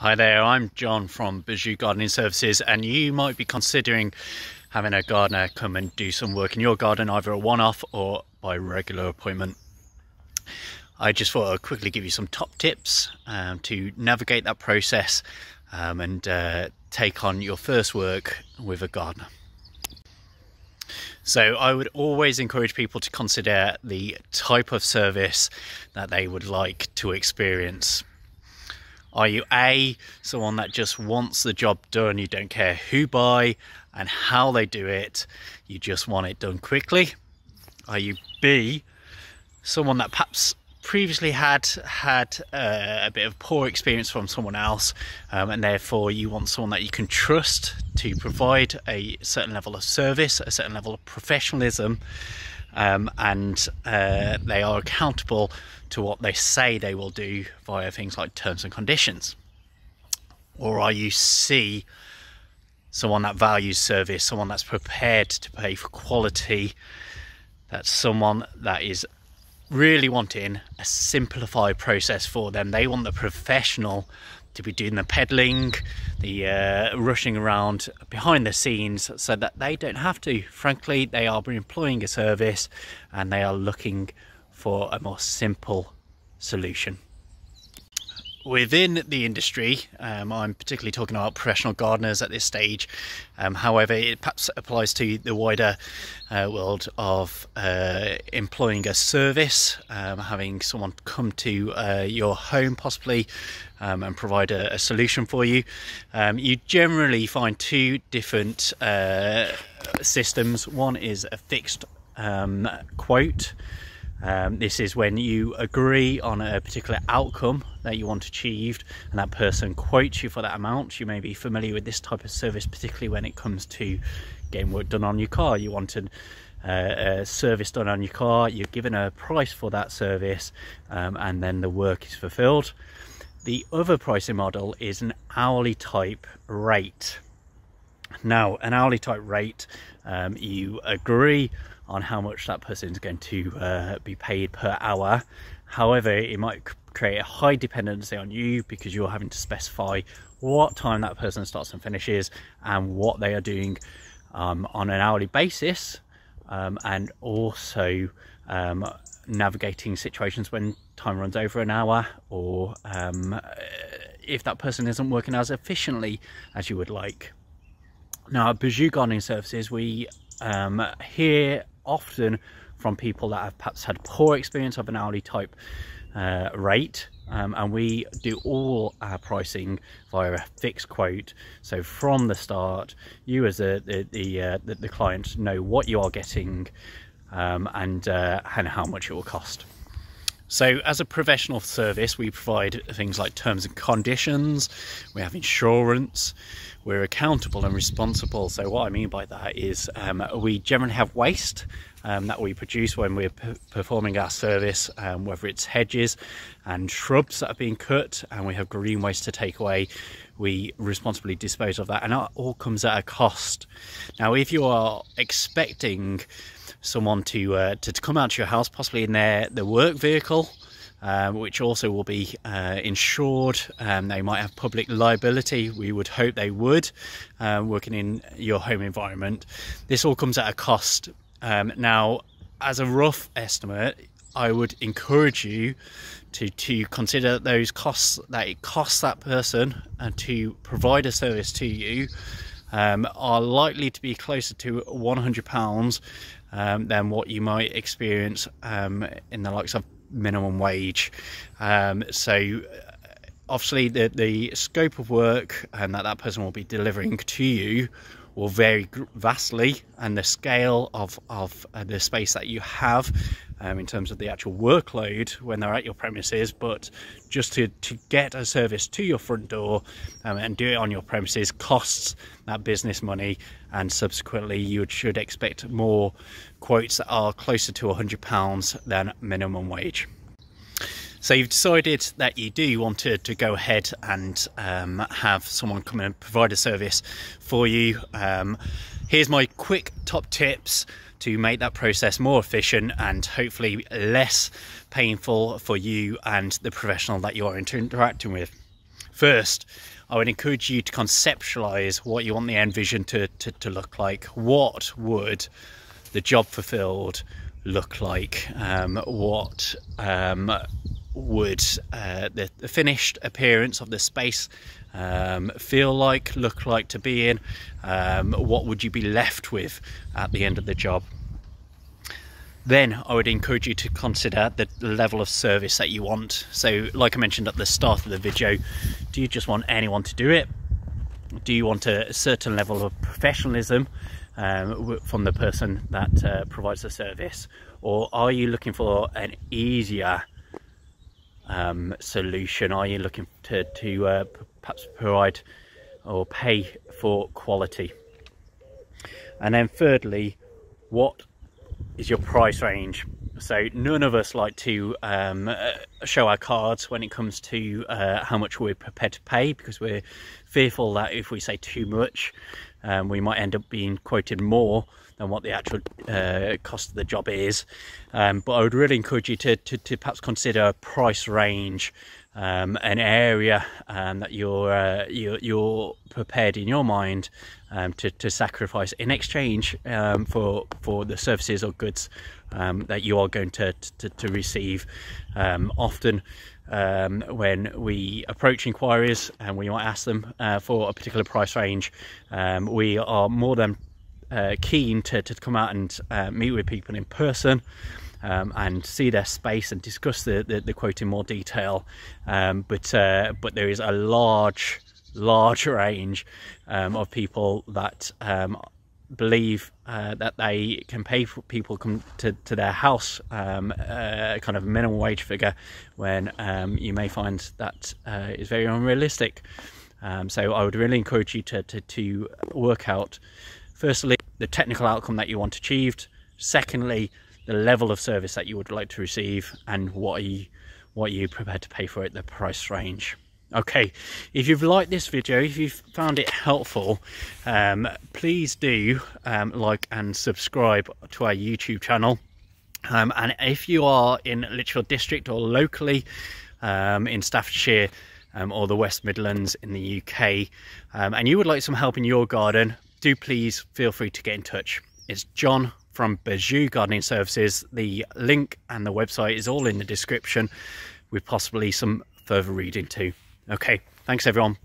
Hi there, I'm Jon from Basjoo Gardening Services, and you might be considering having a gardener come and do some work in your garden, either a one off or by regular appointment. I just thought I'd quickly give you some top tips um, to navigate that process um, and uh, take on your first work with a gardener. So I would always encourage people to consider the type of service that they would like to experience. Are you A, someone that just wants the job done, you don't care who by and how they do it, you just want it done quickly? Are you B, someone that perhaps previously had had uh, a bit of poor experience from someone else um, and therefore you want someone that you can trust to provide a certain level of service a certain level of professionalism um, and uh, they are accountable to what they say they will do via things like terms and conditions. Or are you C someone that values service someone that's prepared to pay for quality that's someone that is really wanting a simplified process for them. They want the professional to be doing the peddling, the uh, rushing around behind the scenes so that they don't have to. Frankly, they are employing a service and they are looking for a more simple solution within the industry, um, I'm particularly talking about professional gardeners at this stage. Um, however, it perhaps applies to the wider uh, world of uh, employing a service, um, having someone come to uh, your home possibly um, and provide a, a, solution for you. Um, you generally find two different uh, systems. One is a fixed um, quote. Um, this is when you agree on a particular outcome that you want achieved and that person quotes you for that amount. You may be familiar with this type of service, particularly when it comes to getting work done on your car. You want an, uh, a service done on your car, you're given a price for that service um, and then the work is fulfilled. The other pricing model is an hourly type rate. Now, an hourly type rate, um, you agree on how much that person is going to uh, be paid per hour. However, it might create a high dependency on you because you're having to specify what time that person starts and finishes and what they are doing um, on an hourly basis um, and also um, navigating situations when time runs over an hour or um, if that person isn't working as efficiently as you would like. Now at Basjoo Gardening Services we um, hear often from people that have perhaps had poor experience of an hourly type uh, rate. Um, and we do all our pricing via a fixed quote. So from the start you as a, the the, uh, the, the client know what you are getting um, and uh, and how much it will cost so as a professional service, we provide things like terms and conditions, we have insurance, we're accountable and responsible. So what I mean by that is um, we generally have waste um, that we produce when we're performing our service, um, whether it's hedges and shrubs that are being cut and we have green waste to take away, we responsibly dispose of that and that all comes at a cost. Now if you are expecting someone to, uh, to, to come out to your house, possibly in their, their work vehicle, um, which also will be uh, insured. Um, they might have public liability. We would hope they would, uh, working in your home environment. This all comes at a cost. Um, now, as a rough estimate, I would encourage you to, to consider those costs that it costs that person and to provide a service to you um, are likely to be closer to £100 um, than what you might experience um, in the likes of minimum wage. Um, so obviously the, the scope of work and that that person will be delivering to you will vary vastly and the scale of, of uh, the space that you have um, in terms of the actual workload when they're at your premises but just to, to get a service to your front door um, and do it on your premises costs that business money and subsequently you should expect more quotes that are closer to £100 than minimum wage. So you've decided that you do want to, to go ahead and um, have someone come in and provide a service for you. Um, here's my quick top tips to make that process more efficient and hopefully less painful for you and the professional that you are interacting with. First, I would encourage you to conceptualize what you want the end vision to, to, to look like. What would the job fulfilled look like? Um, what um, would uh, the, finished appearance of the space um, feel like, look like to be in? Um, what would you be left with at the end of the job? Then I would encourage you to consider the level of service that you want. So, like I mentioned at the start of the video, do you just want anyone to do it? Do you want a certain level of professionalism um, from the person that uh, provides the service? Or are you looking for an easier um, solution? Are you looking to, to uh, perhaps provide or pay for quality? And then thirdly, what is your price range? So none of us like to um, uh, show our cards when it comes to uh, how much we're prepared to pay because we're fearful that if we say too much, um, we might end up being quoted more than what the actual uh, cost of the job is. Um, but I would really encourage you to, to, to perhaps consider a price range, um, an area um, that you're, uh, you're, you're prepared in your mind um, to, to sacrifice in exchange um, for for the services or goods um, that you are going to to, to receive. often, when we approach inquiries and we might ask them uh, for a particular price range, we are more than uh, keen to, to come out and uh, meet with people in person um, and see their space and discuss the, the, the quote in more detail. Um, but uh, but there is a large large range um, of people that um, believe uh, that they can pay for people come to, to their house um, uh, kind of minimum wage figure when um, you may find that uh, is very unrealistic. Um, so I would really encourage you to, to, to work out firstly the technical outcome that you want achieved secondly the level of service that you would like to receive and what are you what are you prepared to pay for it the price range. Okay if you've liked this video if you've found it helpful um, please do um, like and subscribe to our youtube channel. Um, and if you are in Lichfield district or locally um, in Staffordshire um, or the West Midlands in the UK um, and you would like some help in your garden do please feel free to get in touch it's Jon from Basjoo Gardening Services the link and the website is all in the description with possibly some further reading too Okay, thanks everyone.